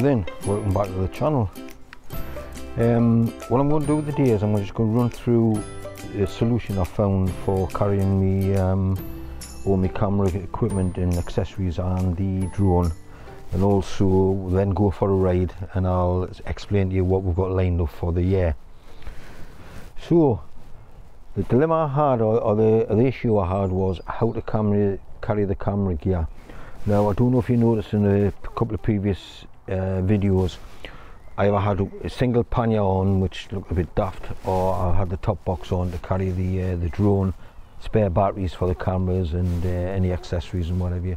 then, welcome back to the channel. Um, what I'm going to do today is I'm just going to run through a solution I found for carrying me um, all my camera equipment and accessories and the drone and also then go for a ride and I'll explain to you what we've got lined up for the year. So the dilemma I had or, or the, or the issue I had was how to camera, carry the camera gear. Now I don't know if you noticed in a couple of previous videos I either had a single pannier on which looked a bit daft or I had the top box on to carry the uh, the drone, spare batteries for the cameras and uh, any accessories and whatever.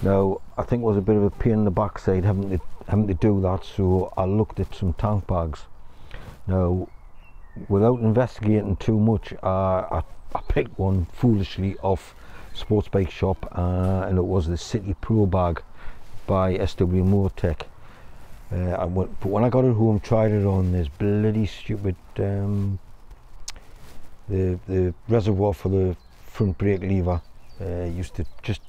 Now I think it was a bit of a pain in the backside having to, having to do that so I looked at some tank bags. Now without investigating too much uh, I, I picked one foolishly off sports bike shop uh, and it was the City Pro bag by SW Motech. Uh, went, but when I got it home, tried it on this bloody stupid um, the the reservoir for the front brake lever. Uh, used to just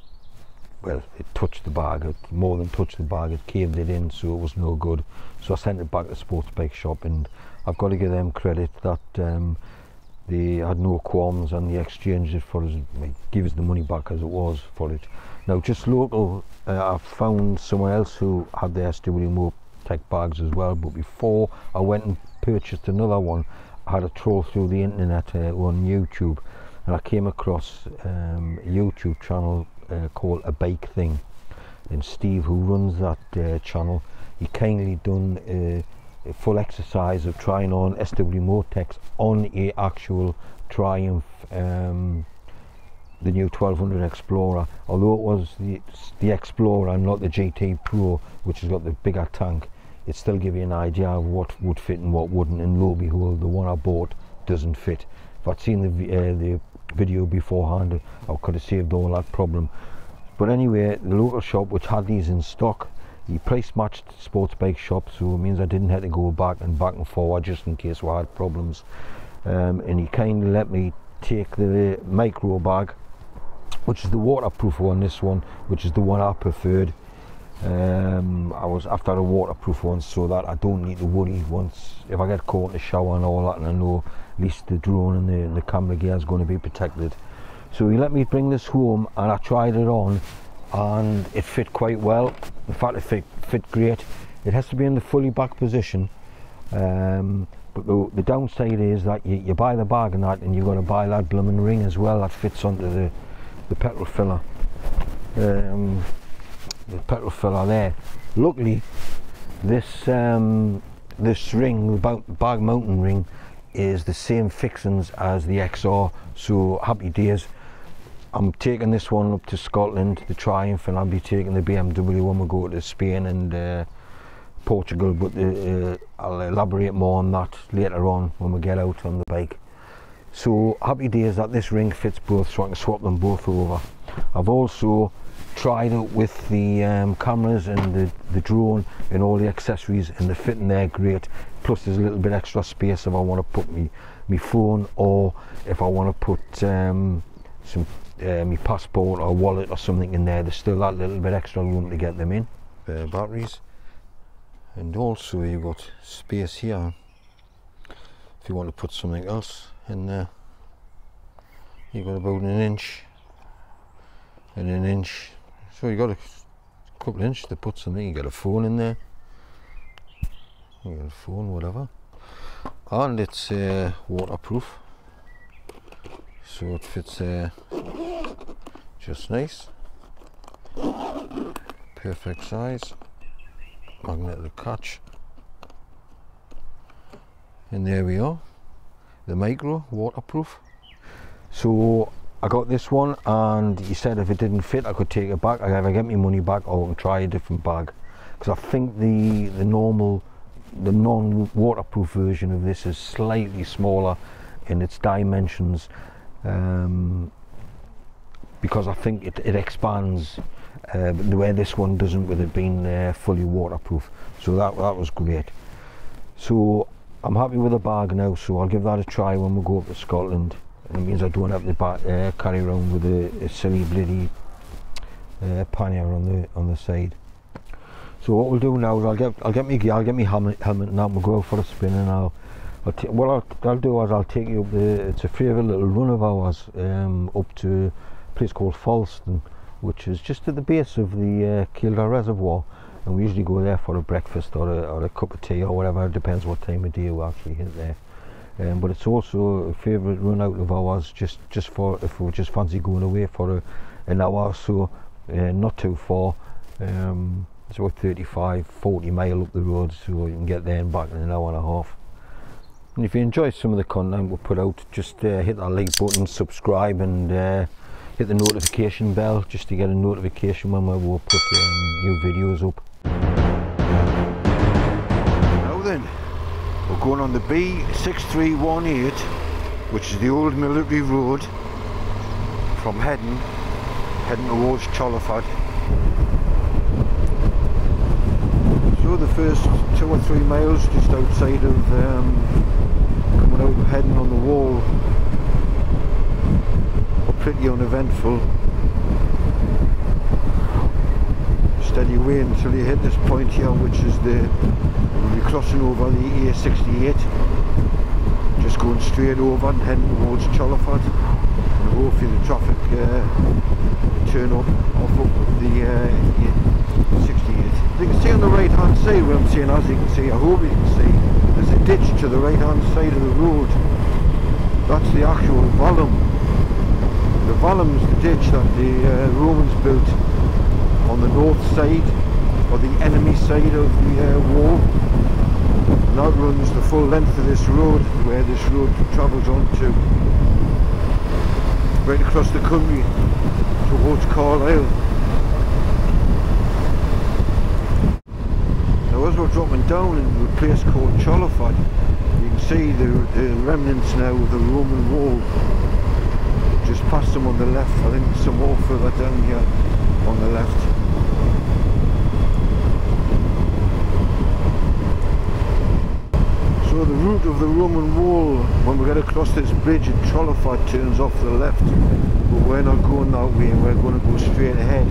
well it touched the bag. It more than touched the bag it caved it in so it was no good. So I sent it back to the sports bike shop and I've got to give them credit that um, they had no qualms and they exchanged it for us gave us the money back as it was for it now just local uh, I found someone else who had the SW tech bags as well but before I went and purchased another one I had a troll through the internet uh, on YouTube and I came across um, a YouTube channel uh, called A Bake Thing and Steve who runs that uh, channel he kindly done uh, a full exercise of trying on SW Motechs on a actual Triumph um, the new 1200 Explorer although it was the, the Explorer and not the GT Pro which has got the bigger tank it still give you an idea of what would fit and what wouldn't and lo and behold the one I bought doesn't fit. If I'd seen the, uh, the video beforehand I could have saved all that problem. But anyway the local shop which had these in stock he price matched sports bike shop so it means I didn't have to go back and back and forward just in case we had problems. Um, and he kindly let me take the micro bag which is the waterproof one this one which is the one I preferred. Um, I was after a waterproof one so that I don't need to worry once if I get caught in the shower and all that and I know at least the drone and the, the camera gear is going to be protected. So he let me bring this home and I tried it on and it fit quite well. In fact it fit, fit great. It has to be in the fully back position um, but the, the, downside is that you, you buy the bag and that and you've got to buy that blooming ring as well that fits onto the the petrol filler. Um, the petrol filler there. Luckily this um, this ring the bag mountain ring is the same fixings as the XR so happy days. I'm taking this one up to Scotland the Triumph and I'll be taking the BMW when we go to Spain and uh, Portugal but uh, I'll elaborate more on that later on when we get out on the bike so happy days that this ring fits both so I can swap them both over. I've also tried it with the um, cameras and the, the drone and all the accessories and the fitting there great. Plus there's a little bit extra space if I want to put me my phone or if I want to put um, some uh, my passport or wallet or something in there. There's still that little bit extra room to get them in. Uh, batteries. And also you've got space here if you want to put something else in there you've got about an inch and an inch. So you got a couple of inches to put something. You got a phone in there. You got a phone whatever. And it's uh, waterproof. So it fits uh, just nice. Perfect size. Magnetic catch. And there we are the micro waterproof. So I got this one and he said if it didn't fit I could take it back. I get my money back or I can try a different bag. Because I think the the normal the non-waterproof version of this is slightly smaller in its dimensions um, because I think it, it expands uh, the way this one doesn't with it being uh, fully waterproof. So that, that was great. So I'm happy with the bag now so I'll give that a try when we go up to Scotland. And it means I don't have to back, uh, carry around with a, a silly bloody uh, pannier on the on the side. So what we'll do now is I'll get I'll get me I'll get me helmet, helmet and we'll go for a spin and I'll, I'll what I'll, I'll do is I'll take you up the it's a favourite little run of ours um, up to a place called Falstone which is just at the base of the uh, Kielder Reservoir and we usually go there for a breakfast or a, or a cup of tea or whatever it depends what time of day we actually hit there. Um, but it's also a favourite run out of ours just just for if we just fancy going away for a, an hour or so uh, not too far. Um, it's about 35 40 mile up the road so you can get there and back in an hour and a half. And if you enjoy some of the content we put out just uh, hit that like button subscribe and uh, hit the notification bell just to get a notification when we will put um, new videos up we're going on the B6318 which is the old military road from Heddon heading towards Chollerford so the first two or three miles just outside of um, coming out on the wall. Are pretty uneventful steady way until you hit this point here which is the you're crossing over the A68 just going straight over and heading towards Chollerford and hopefully the traffic uh, turn up off up the uh, A68 you can see on the right hand side where I'm saying as you can see I hope you can see there's a ditch to the right hand side of the road. That's the actual vallum the vallum is the ditch that the uh, Romans built on the north side or the enemy side of the uh, wall and that runs the full length of this road where this road travels on to right across the country towards Carlisle. Now as we're dropping down in a place called Chollerford you can see the, the remnants now of the Roman wall. Just past them on the left I think some more further down here on the left So the route of the Roman wall, when we get across this bridge at Chollerford, turns off to the left. But we're not going that way, we're going to go straight ahead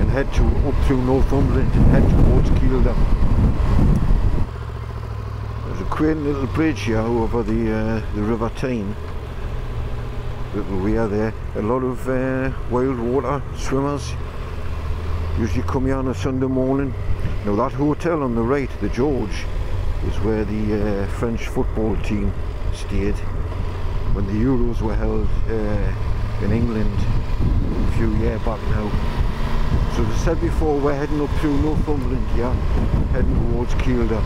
and head to up through Northumberland and head towards Kielder. There's a quaint little bridge here over the uh, the River Tyne. Little weir there. A lot of uh, wild water swimmers usually come here on a Sunday morning. Now that hotel on the right, the George, is where the uh, French football team stayed when the Euros were held uh, in England a few years back now. So as I said before, we're heading up through Northumberland here, heading towards Kielder.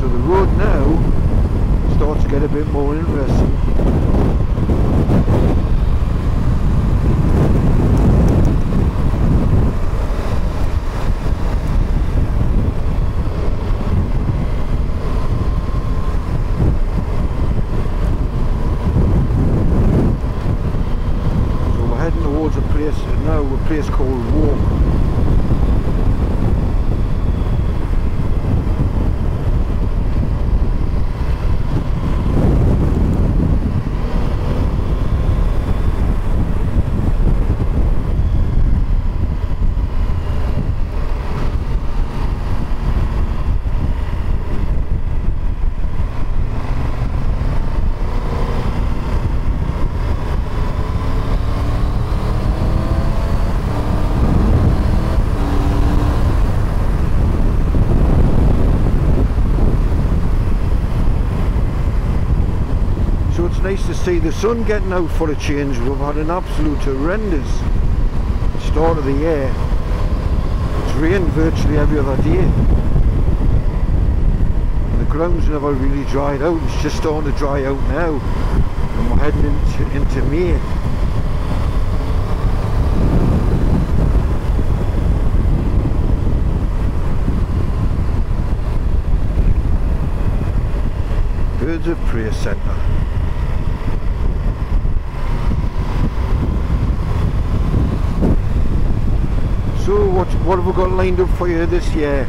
So the road now starts to get a bit more interesting. So we're heading towards a place now, a place called Wark. So it's nice to see the sun getting out for a change. We've had an absolute horrendous start of the year. It's rained virtually every other day. The ground's never really dried out. It's just starting to dry out now. And we're heading into, into May. Birds of Prey Centre. So what what have we got lined up for you this year?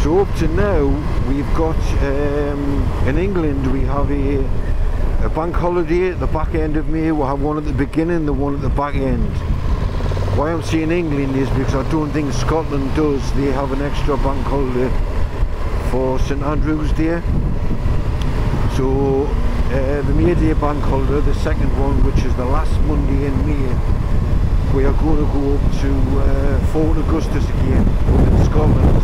So up to now we've got um, in England we have a a bank holiday at the back end of May. We'll have one at the beginning, the one at the back end. Why I'm saying England is because I don't think Scotland does. They have an extra bank holiday for St Andrew's Day. So uh, the May Day bank holiday, the second one, which is the last Monday in May, we are going to go up to uh, Fort Augustus again, up in Scotland.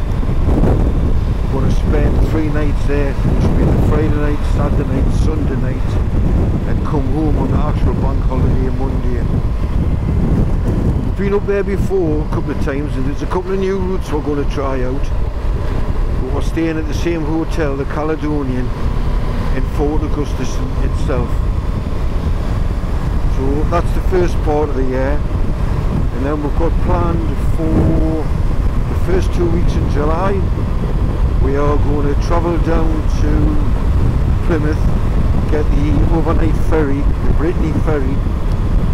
We're going to spend three nights there, which will be the Friday night, Saturday night, Sunday night, and come home on the actual bank holiday Monday. We've been up there before a couple of times, and there's a couple of new routes we're going to try out. We're staying at the same hotel, the Caledonian, in Fort Augustus itself. So that's the first part of the year and then we've got planned for the first two weeks in July. We are going to travel down to Plymouth get the overnight ferry the Brittany ferry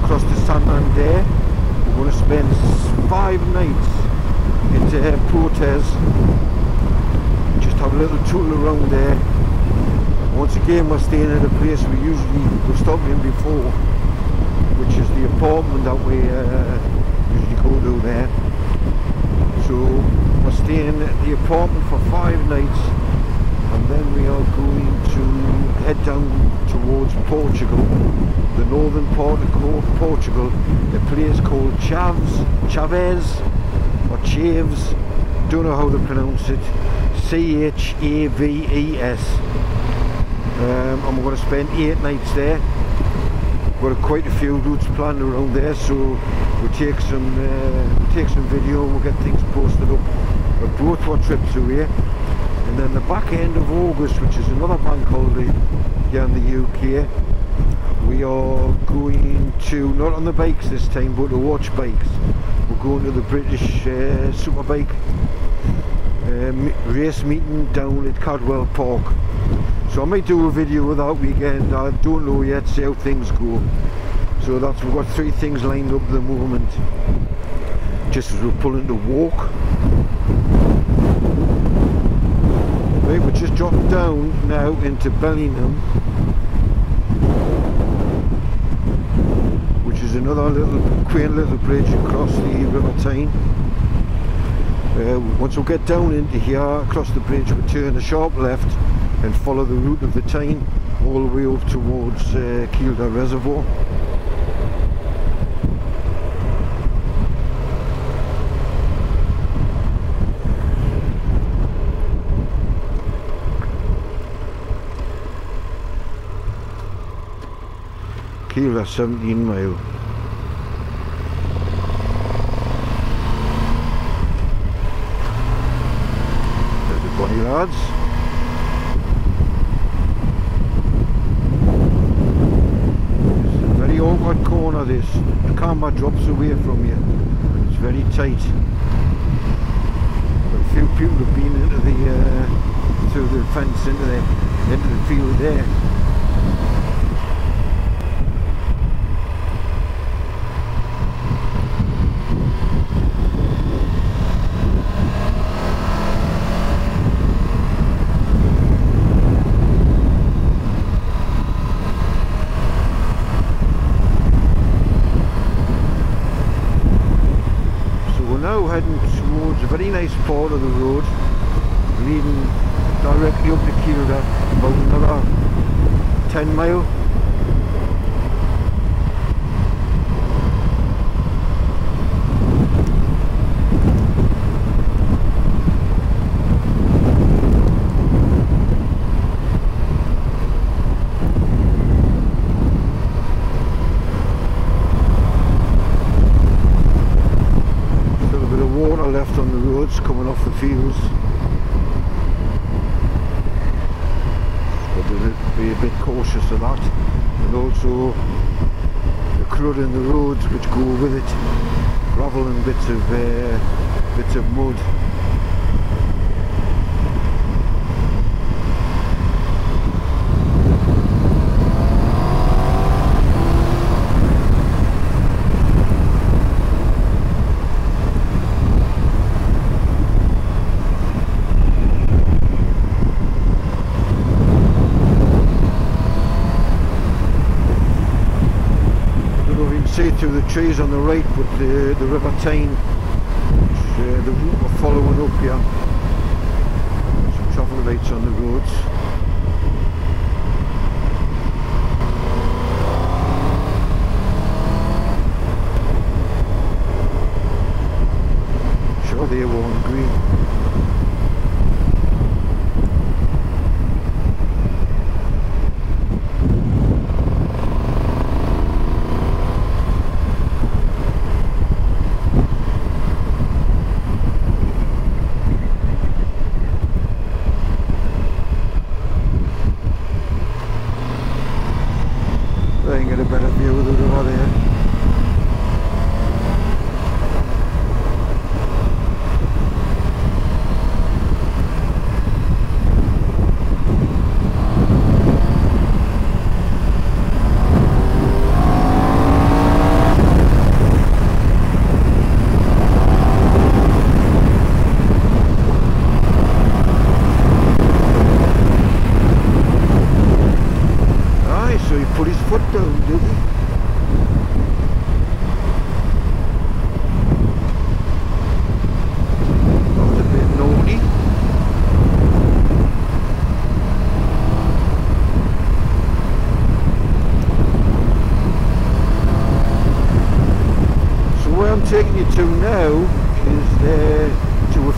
across to Santander. We're going to spend five nights into uh, Potes just have a little tour around there. Once again we're staying at a place we usually we've stopped in before which is the apartment that we uh, usually go to there. So we're staying at the apartment for five nights and then we are going to head down towards Portugal, the northern part of Portugal, a place called Chaves, Chaves or Chaves, don't know how to pronounce it, C-H-A-V-E-S. Um, and we're going to spend eight nights there got quite a few routes planned around there so we'll take some uh, take some video we'll get things posted up. But both our trips away. And then the back end of August which is another bank holiday here in the UK we are going to not on the bikes this time but to watch bikes. We're going to the British uh, Superbike uh, race meeting down at Cadwell Park. So I might do a video of that weekend, I don't know yet, see how things go. So that's, we've got three things lined up at the moment. Just as we're pulling to Wark. Right, we're just dropped down now into Bellingham. Which is another little quaint little bridge across the River Tyne. Uh, once we get down into here, across the bridge, we turn a sharp left and follow the route of the Tyne all the way up towards uh, Kielder Reservoir. Kielder 17 mile. There's the bunny lads. Very awkward corner this. The camera drops away from you. It's very tight. But a few people have been into the uh, through the fence into the into the field there. very nice part of the road the trees on the right but the, the River Tyne uh, the route we're following up here. Some traffic lights on the roads. Sure they were on green get a better view of the river there.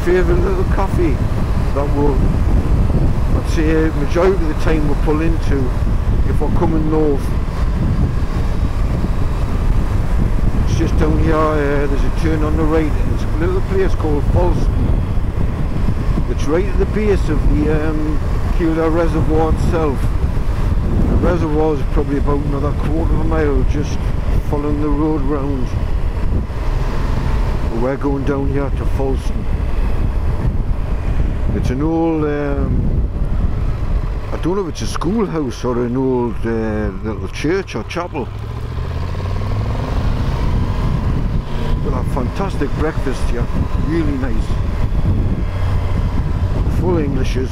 Favourite little coffee that we'll, I'd say majority of the time we'll pull into if we're coming north. It's just down here, uh, there's a turn on the right it's a little place called Falstone. It's right at the base of the um, Reservoir itself. The reservoir is probably about another quarter of a mile just following the road round. We're going down here to Falstone It's an old, um, I don't know if it's a schoolhouse or an old uh, little church or chapel. But a fantastic breakfast here, really nice. Full Englishes.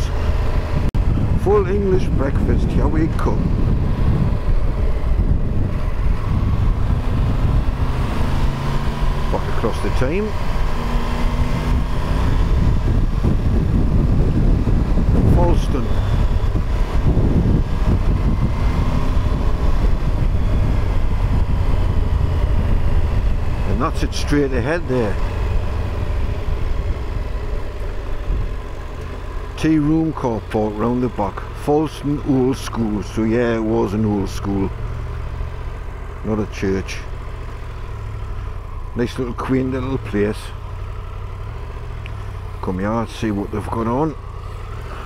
Full English breakfast, here we come. Back across the Tyne. Falstone. And that's it straight ahead there. Tea room car park round the back. Falstone Old School. So yeah, it was an old school. Not a church. Nice little quaint little place. Come here, see what they've got on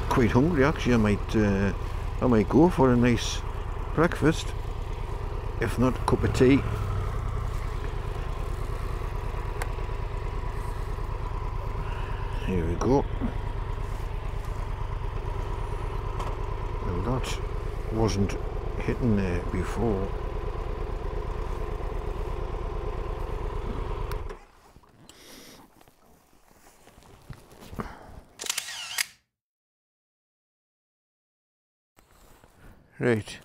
quite hungry actually. I might uh, I might go for a nice breakfast, if not a cup of tea. Here we go. Well, that wasn't hitting there before. Right.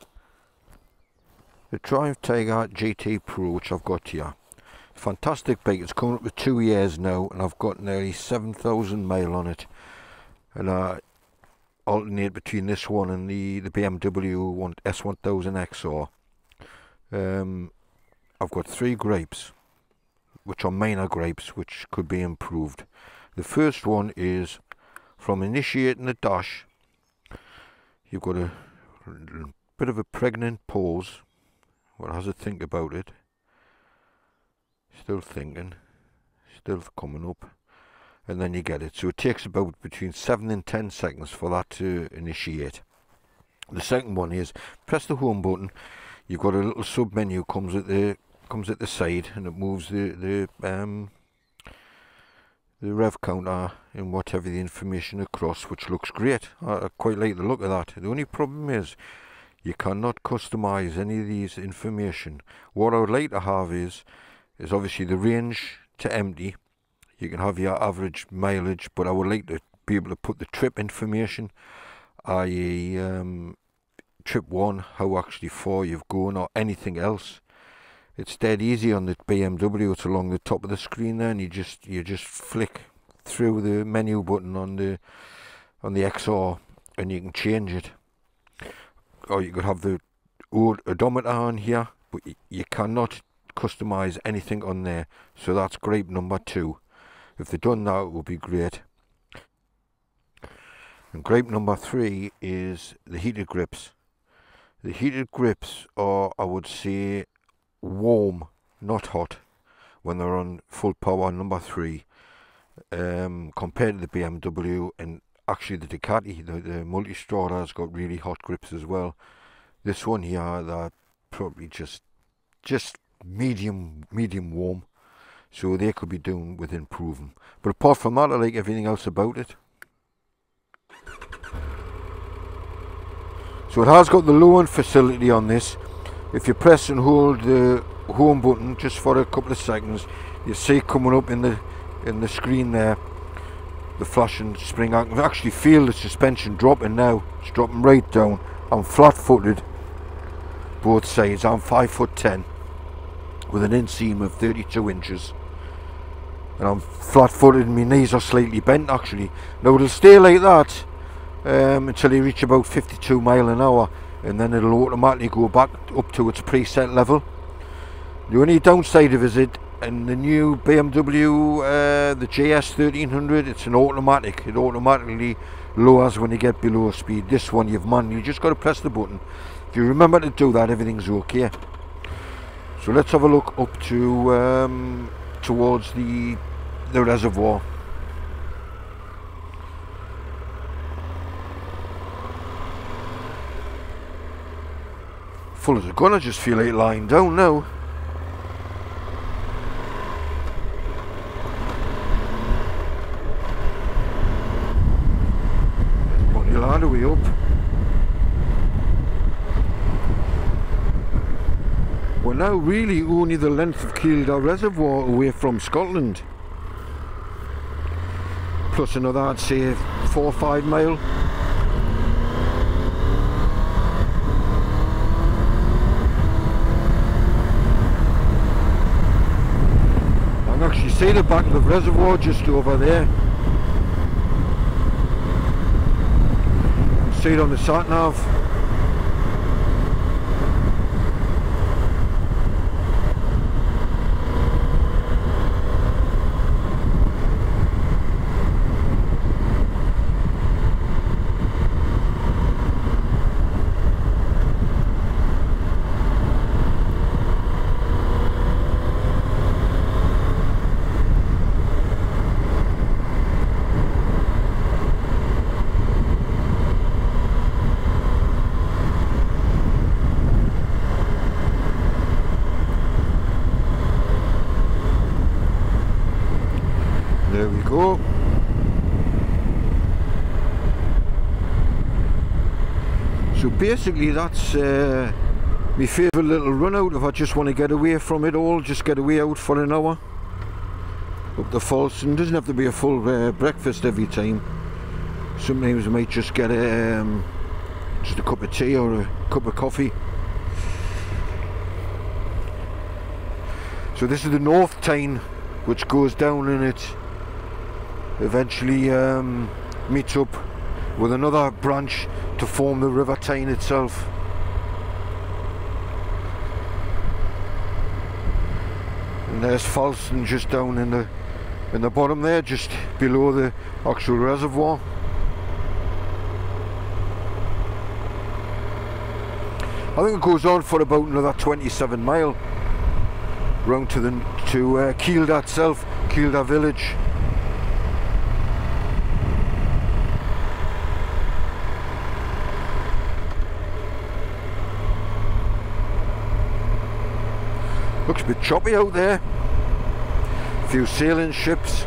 The Triumph Tiger GT Pro which I've got here. Fantastic bike. It's coming up with two years now and I've got nearly 7,000 mile on it. And I alternate between this one and the, the BMW one, S1000 XR. Um, I've got three gripes which are minor gripes which could be improved. The first one is from initiating the dash you've got to bit of a pregnant pause. What has to think about it? Still thinking. Still coming up. And then you get it. So it takes about between 7 and 10 seconds for that to initiate. The second one is press the home button. You've got a little sub menu comes at the comes at the side and it moves the the um the rev counter and whatever the information across, which looks great. I, I quite like the look of that. The only problem is you cannot customize any of these information. What I would like to have is is obviously the range to empty. You can have your average mileage, but I would like to be able to put the trip information, i.e. Um, trip one, how actually far you've gone or anything else it's dead easy on the BMW. It's along the top of the screen there, and you just you just flick through the menu button on the on the XR, and you can change it. Or you could have the old odometer on here, but you cannot customize anything on there. So that's gripe number two. If they'd done that, it would be great. And gripe number three is the heated grips. The heated grips are, I would say, warm, not hot, when they're on full power number three, um, compared to the BMW and actually the Ducati, the, the Multistrada has got really hot grips as well. This one here, they're probably just, just medium, medium warm. So they could be doing with improving. But apart from that, I like everything else about it. So it has got the low-end facility on this if you press and hold the home button just for a couple of seconds you see coming up in the in the screen there the flashing spring I can actually feel the suspension dropping now. It's dropping right down. I'm flat footed both sides. I'm 5 foot 10 with an inseam of 32 inches. And I'm flat footed and my knees are slightly bent actually. Now it'll stay like that um, until you reach about 52 mile an hour and then it'll automatically go back up to its preset level. The only downside of it in the new BMW, uh, the GS 1300, it's an automatic. It automatically lowers when you get below speed. This one you've manually just got to press the button. If you remember to do that, everything's okay. So let's have a look up to um, towards the the reservoir. Full as a gun, I just feel it lying down now. Ladder way up. We're now really only the length of Kielder Reservoir away from Scotland. Plus another, I'd say, four or five mile. See the back of the reservoir just over there. See it on the sat nav. Basically that's uh, my favourite little run out if I just want to get away from it all, just get away out for an hour up the falls and doesn't have to be a full uh, breakfast every time. Sometimes I might just get a, um, just a cup of tea or a cup of coffee. So this is the North Tyne which goes down and it eventually um, meets up with another branch to form the River Tyne itself. And there's Falstone just down in the in the bottom there, just below the actual reservoir. I think it goes on for about another 27 mile round to the to uh, Kielder itself, Kielder village. Looks a bit choppy out there. A few sailing ships.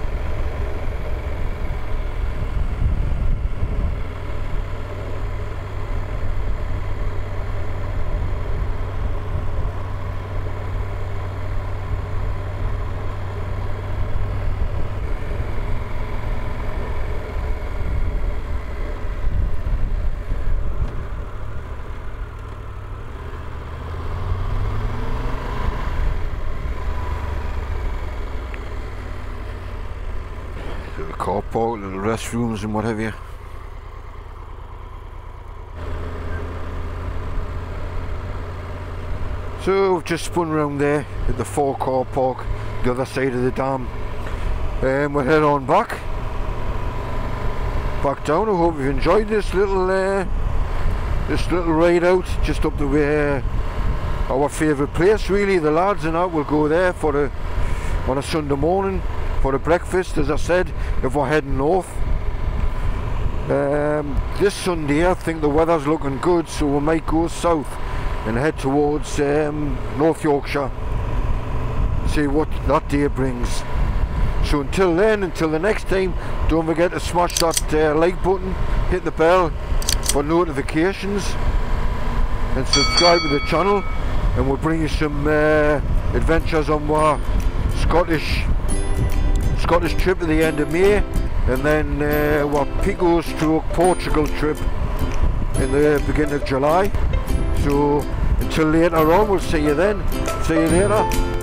Park, little restrooms and what have you. So we've just spun around there at the four car park, the other side of the dam. And we'll head on back. Back down. I hope you've enjoyed this little uh, this little ride out just up the way. Uh, our favourite place really, the lads and I will go there for a on a Sunday morning for a breakfast as I said if we're heading north. Um, this Sunday I think the weather's looking good so we might go south and head towards um, North Yorkshire see what that day brings so until then until the next time don't forget to smash that uh, like button hit the bell for notifications and subscribe to the channel and we'll bring you some uh, adventures on our Scottish Scottish trip at the end of May and then uh, our Pico stroke Portugal trip in the beginning of July so until later on, we'll see you then. See you later.